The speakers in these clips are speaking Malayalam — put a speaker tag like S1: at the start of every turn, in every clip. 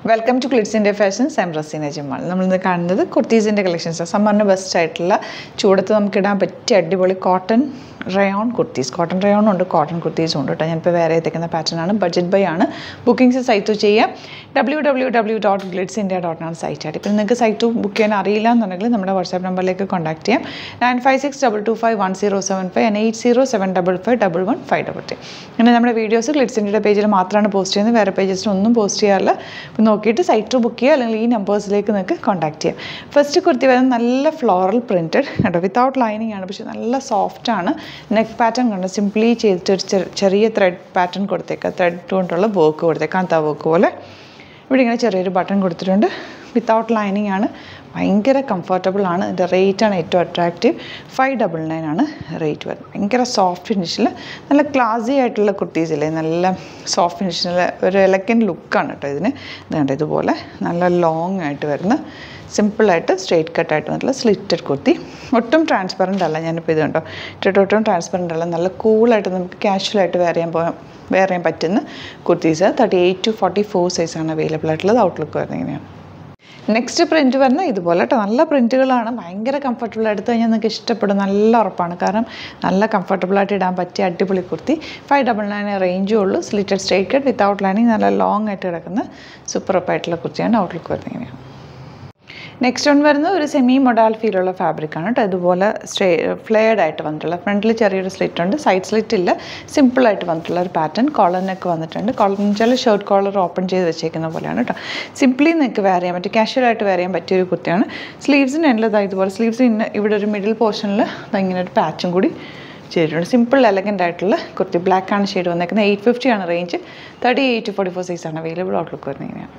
S1: വെൽക്കം ടു ക്ലിറ്റ്സിന്റെ ഫാഷൻസ് ആം റസീന ജമാൽ നമ്മളിന്ന് കാണുന്നത് കുർത്തീസിന്റെ കളക്ഷൻസാണ് സമ്മറിന് ബെസ്റ്റ് ആയിട്ടുള്ള ചൂടത്ത് നമുക്ക് ഇടാൻ പറ്റിയ അടിപൊളി cotton rayon kurtis cotton rayon ഉണ്ട് കോട്ടൺ കുർത്തീസും ഉണ്ട് കേട്ടോ ഞാനിപ്പോൾ വേറെ എത്തിക്കുന്ന പാറ്റേൺ ആണ് ബഡ്ജറ്റ് ബൈ ആണ്. ബുക്കിംഗ്സ് സൈറ്റ് ചെയ്യാം. W W W dot Glitz India dot ആണ് സൈറ്റ് ആയിട്ട്. ഇപ്പം നിങ്ങൾക്ക് സൈറ്റ് ബുക്ക് ചെയ്യാൻ അറിയില്ല എന്നുണ്ടെങ്കിൽ നമ്മുടെ വാട്സാപ്പ് നമ്പറിലേക്ക് കോൺടാക്ട് ചെയ്യാം. Nine five six double two five one zero seven five and eight zero seven double five double one five double three അങ്ങനെ നമ്മുടെ വീഡിയോസ് ഗ്ലിറ്റ്സ് ഇന്ത്യയുടെ പേജിൽ മാത്രമാണ് പോസ്റ്റ് ചെയ്യുന്നത്. വേറെ പേജസിലൊന്നും പോസ്റ്റ് ചെയ്യാറില്ല. അപ്പം നോക്കിയിട്ട് സൈറ്റ് ബുക്ക് ചെയ്യുക. അല്ലെങ്കിൽ ഈ നമ്പേഴ്സിലേക്ക് നിങ്ങൾക്ക് കോൺടാക്ട് ചെയ്യാം. ഫസ്റ്റ് കുർത്തി വരുന്നത് നല്ല ഫ്ലോറൽ പ്രിന്റഡ് കേട്ടോ വിത്തൗട്ട് ലൈനിങ് ആണ്. പക്ഷേ നല്ല സോഫ്റ്റ് ആണ്. നെക്ക് പാറ്റേൺ കണ്ട് സിംപ്ലി ചെയ്തിട്ട് ഒരു ചെറിയ ത്രെഡ് പാറ്റേൺ കൊടുത്തേക്കാം. ത്രെഡ് കൊണ്ടുള്ള വർക്ക് കൊടുത്തേക്കാം. കാന്താ വർക്ക് പോലെ. ഇവിടെ ഇങ്ങനെ ചെറിയൊരു ബട്ടൺ കൊടുത്തിട്ടുണ്ട്. വിത്തൗട്ട് ലൈനിങ് ആണ് ഭയങ്കര കംഫർട്ടബിൾ ആണ്. ഇതിന്റെ റേറ്റ് ആണ് ഏറ്റവും അട്രാക്റ്റീവ് ഫൈവ് ഡബിൾ നയൻ ആണ് റേറ്റ് വരുന്നത്. ഭയങ്കര സോഫ്റ്റ് ഫിനിഷിൽ നല്ല ക്ലാസി ആയിട്ടുള്ള കുർത്തീസ് ഇല്ലേ? നല്ല സോഫ്റ്റ് ഫിനിഷിൽ ഒരു എലക്കൻ ലുക്കാണ് കേട്ടോ ഇതിന്. ഇതുകൊണ്ട് കണ്ടോ? ഇതുപോലെ നല്ല ലോങ് ആയിട്ട് വരുന്ന സിമ്പിളായിട്ട് സ്ട്രെയിറ്റ് കട്ടായിട്ട് വന്നിട്ടുള്ള സ്ലിറ്റഡ് കുർത്തി. ഒട്ടും ട്രാൻസ്പെറന്റ് അല്ല. ഞാനിപ്പോൾ ഇത് കണ്ടോ? ഇട്ടിട്ട് ഒട്ടും ട്രാൻസ്പെറന്റ് അല്ല. നല്ല കൂളായിട്ട് നമുക്ക് ക്യാഷ്വലായിട്ട് വെയർ ചെയ്യാൻ പോകാം വെയർ ചെയ്യാൻ പറ്റുന്ന kurtis. Thirty eight to forty four സൈസാണ് അവൈലബിൾ ആയിട്ടുള്ളത്. ഔട്ട്ലുക്ക് വരുന്നത് ഇങ്ങനെയാണ്. നെക്സ്റ്റ് പ്രിന്റ് വരുന്നത് ഇതുപോലെ കേട്ടോ നല്ല പ്രിന്റുകളാണ് ഭയങ്കര കംഫർട്ടബിൾ എടുത്തു കഴിഞ്ഞാൽ നിങ്ങൾക്ക് ഇഷ്ടപ്പെടും. നല്ല ഉറപ്പാണ്. കാരണം നല്ല കംഫർട്ടബിളായിട്ട് ഇടാൻ പറ്റിയ അടിപൊളി കുർത്തി. ഫൈവ് ഡബിൾ നയൻ റേഞ്ചും ഉള്ളൂ. Slitted straight cut without lining നല്ല ലോങ് ആയിട്ട് കിടക്കുന്ന സൂപ്പർ അപ്പായിട്ടുള്ള കുർത്തിയാണ്. ഔട്ട്ലുക്ക് വരുന്നത് ഇങ്ങനെയാണ്. നെക്സ്റ്റ് വൺ വരുന്നത് ഒരു സെമി മൊഡാൽ ഫീലുള്ള ഫാബ്രിക് ആണ് കേട്ടോ. ഇതുപോലെ സ്ട്രേ ഫ്ലെയർഡ് ആയിട്ട് വന്നിട്ടുള്ള. ഫ്രണ്ടിൽ ചെറിയൊരു സ്ലിറ്റ് ഉണ്ട്. സൈഡ് സ്ലിറ്റ് ഇല്ല. സിമ്പിളായിട്ട് വന്നിട്ടുള്ള ഒരു പാറ്റേൺ കോളർ നെക്ക് വന്നിട്ടുണ്ട്. കോളർ വെച്ചാൽ ഷർട്ട് കോളർ ഓപ്പൺ ചെയ്ത് വെച്ചേക്കുന്ന പോലെയാണ് കേട്ടോ. സിംപ്ലി നിങ്ങൾക്ക് വെയർ ചെയ്യാൻ പറ്റും കാഷ്വലായിട്ട് വെയർ ചെയ്യാൻ പറ്റിയൊരു കുത്തിയാണ് സ്ലീവ്സിന് എല്ലാം ഇതുപോലെ സ്ലീവ്സ് ഇന്ന് ഇവിടെ ഒരു മിഡിൽ പോർഷനിൽ ഇങ്ങനെ ഒരു പാച്ചും കൂടി ചെയ്തിട്ടുണ്ട്. സിമ്പിൾ എലഗന്റ് ആയിട്ടുള്ള കുർത്തി ബ്ലാക്ക് ആണ് ഷെയ്ഡ് വന്നേക്കുന്നത്. Eight ഫിഫ്റ്റിയാണ് range thirty eight forty four സൈസാണ് അവൈലബിൾ ഔട്ട്ലുക്ക് വരുന്നത് ഇങ്ങനെയാണ്.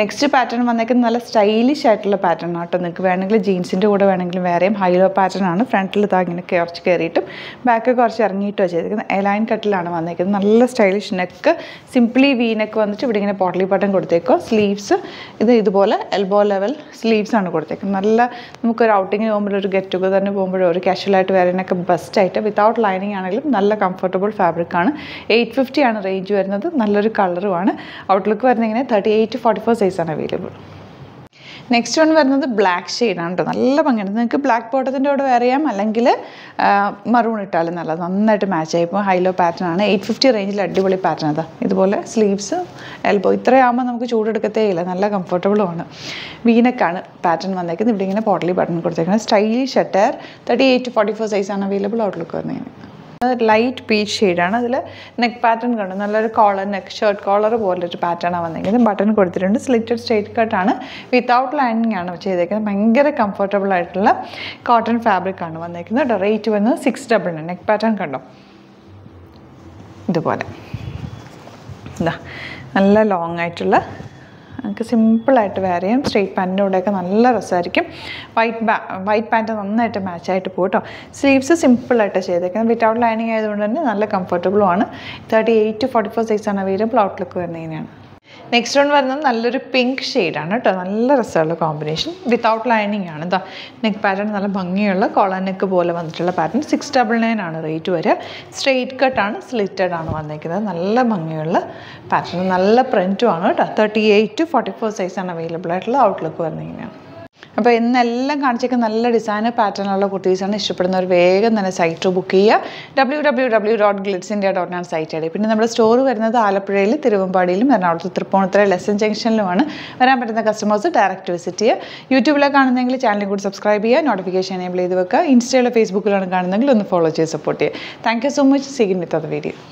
S1: നെക്സ്റ്റ് പാറ്റേൺ വന്നേക്കുന്നത് നല്ല സ്റ്റൈലിഷ് ആയിട്ടുള്ള പാറ്റേൺ ആണ് കേട്ടോ നിങ്ങൾക്ക് വേണമെങ്കിൽ ജീൻസിന്റെ കൂടെ വേണമെങ്കിലും വേറെയും ഹൈലോ പാറ്റേൺ ആണ്. ഫ്രണ്ടിൽ ഇതാ ഇങ്ങനെ കുറച്ച് കയറിയിട്ടും ബാക്ക് കുറച്ച് ഇറങ്ങിയിട്ടോ ചെയ്തിരിക്കുന്നത് എലൈൻ കട്ടിലാണ് വന്നേക്കുന്നത്. നല്ല stylish neck simply V neck വന്നിട്ട് ഇവിടെ ഇങ്ങനെ പോട്ടലി ബട്ടൺ കൊടുത്തേക്കോ സ്ലീവ്സ് ഇത് ഇതുപോലെ എൽബോ ലെവൽ സ്ലീവ്സ് ആണ് കൊടുത്തേക്കുന്നത്. നല്ല നമുക്കൊരു ഔട്ടിങ്ങിന് പോകുമ്പോൾ ഒരു ഗെറ്റ് ടുഗദറിന് പോകുമ്പോഴോ ഒരു കാഷ്വലായിട്ട് വേറെനൊക്കെ ബെസ്റ്റ് ആയിട്ട് വിത്തൗട്ട് ലൈനിങ് ആണെങ്കിലും നല്ല കംഫർട്ടബിൾ ഫാബ്രിക്കാണ് എയ്റ്റ് ഫിഫ്റ്റി ആണ് റേഞ്ച് വരുന്നത്. നല്ലൊരു കളറുമാണ് ഔട്ട്ലുക്ക് വരുന്നത് ഇങ്ങനെ തേർട്ടി എയ്റ്റ് ഫോർട്ടി ഫോർ സൈസാണ് അവൈലബിൾ നെക്സ്റ്റ് വൺ വരുന്നത് ബ്ലാക്ക് ഷെയ്ഡാണ് കേട്ടോ നല്ല ഭംഗിയാണ് നിങ്ങൾക്ക് ബ്ലാക്ക് ബോട്ടത്തിന്റെ കൂടെ വേറെ ചെയ്യാം. അല്ലെങ്കിൽ മറൂൺ ഇട്ടാലും നല്ലത്. നന്നായിട്ട് മാച്ച് ആയി. ഇപ്പോൾ ഹൈലോ പാറ്റേൺ ആണ്. എയ്റ്റ് ഫിഫ്റ്റി റേഞ്ചിൽ അടിപൊളി പാറ്റേൺ അതാ ഇതുപോലെ സ്ലീവ്സ് എൽബോ ഇത്രയാകുമ്പോൾ നമുക്ക് ചൂടെടുക്കത്തേ ഇല്ല. നല്ല കംഫർട്ടബിളുമാണ് വീനക്കാണ് പാറ്റേൺ വന്നേക്കുന്നത്. ഇവിടെ ഇങ്ങനെ പോട്ടലി ബട്ടൺ കൊടുത്തേക്കുന്നത്. Stylish attire thirty eight to forty four സൈസാണ് അവൈലബിൾ ഔട്ട്ലുക്ക് വരുന്നത്. ലൈറ്റ് പീച്ച് ഷെയ്ഡാണ് അതിൽ നെക്ക് പാറ്റേൺ കണ്ടു. നല്ലൊരു കോളർ നെക്ക് ഷർട്ട് കോളർ പോലൊരു പാറ്റേണാണ് വന്നിരിക്കുന്നത്. ബട്ടൺ കൊടുത്തിട്ടുണ്ട്. സ്ലിറ്റഡ് സ്ട്രേറ്റ് കട്ടാണ് വിത്തൗട്ട് ലൈനിങ് ആണ് ചെയ്തേക്കുന്നത്. ഭയങ്കര കംഫർട്ടബിൾ ആയിട്ടുള്ള കോട്ടൺ ഫാബ്രിക് ആണ് വന്നിരിക്കുന്നത്. റേറ്റ് വന്നത് six double nine neck pattern കണ്ടോ? ഇതുപോലെ. ഇതാ നല്ല ലോങ് ആയിട്ടുള്ള നമുക്ക് സിമ്പിളായിട്ട് വെയർ ചെയ്യാം. സ്ട്രെയിറ്റ് പാന്റിന്റെ കൂടെയൊക്കെ നല്ല രസമായിരിക്കും. വൈറ്റ് ബാ വൈറ്റ് പാന്റ് നന്നായിട്ട് മാച്ചായിട്ട് പോകും കേട്ടോ സ്ലീവ്സ് സിമ്പിളായിട്ട് ചെയ്തേക്കുന്നത്. വിത്തൗട്ട് ലൈനിങ് ആയതുകൊണ്ട് തന്നെ നല്ല കംഫർട്ടബിളും ആണ്. Thirty eight to forty four സൈസാണ് അവൈലബിൾ ഔട്ട്ലുക്ക് വരുന്നത് നെക്സ്റ്റ് വൺ വരുന്നത് നല്ലൊരു പിങ്ക് ഷെയ്ഡാണ് കേട്ടോ. നല്ല രസമുള്ള കോമ്പിനേഷൻ വിത്തൗട്ട് ലൈനിങ് ആണ്. ഇതാ നെക്ക് പാറ്റേൺ നല്ല ഭംഗിയുള്ള കോളർ നെക്ക് പോലെ വന്നിട്ടുള്ള പാറ്റേൺ സിക്സ് ഡബിൾ നയൻ ആണ് റേറ്റ് വരിക. സ്ട്രെയിറ്റ് കട്ടാണ് സ്ലിറ്റഡ് ആണ് വന്നിരിക്കുന്നത് നല്ല ഭംഗിയുള്ള പാറ്റേൺ നല്ല പ്രിന്റും ആണ് കേട്ടോ. തേർട്ടി എയ്റ്റ് ഫോർട്ടി ഫോർ സൈസാണ് അവൈലബിൾ ആയിട്ടുള്ള ഔട്ട്ലുക്ക് വരുന്നത് അപ്പോൾ ഇന്നെല്ലാം കാണിച്ചേക്ക് നല്ല ഡിസൈനർ പാറ്റേണുള്ള കുട്ടീസാണ് ഇഷ്ടപ്പെടുന്നവർ വേഗം തന്നെ സൈറ്റ് ബുക്ക് ചെയ്യുക. W W W dot Glitz India dot ആണ് സൈറ്റ് ഐ പിന്നെ നമ്മുടെ സ്റ്റോർ വരുന്നത് ആലപ്പുഴയിൽ തിരുവമ്പാടിയിലും എറണാകുളത്ത് തൃപ്പൂണിത്തുറ ലെസൺ ജംഗ്ഷനിലുമാണ് വരാൻ പറ്റുന്ന കസ്റ്റമേഴ്സ് ഡയറക്റ്റ് വിസിറ്റ് ചെയ്യുക. യൂട്യൂബിലാണ് കാണുന്നതെങ്കിൽ ചാനലിൽ കൂടി സബ്സ്ക്രൈബ് ചെയ്യുക. നോട്ടിഫിക്കേഷൻ എനേബിൾ ചെയ്ത് വെക്കുക. ഇൻസ്റ്റയിലോ ഫേസ്ബുക്കിലാണ് കാണുന്നതെങ്കിൽ ഒന്ന് ഫോളോ ചെയ്ത് സപ്പോർട്ട് ചെയ്യുക. Thank you so much see again with അത് വീഡിയോ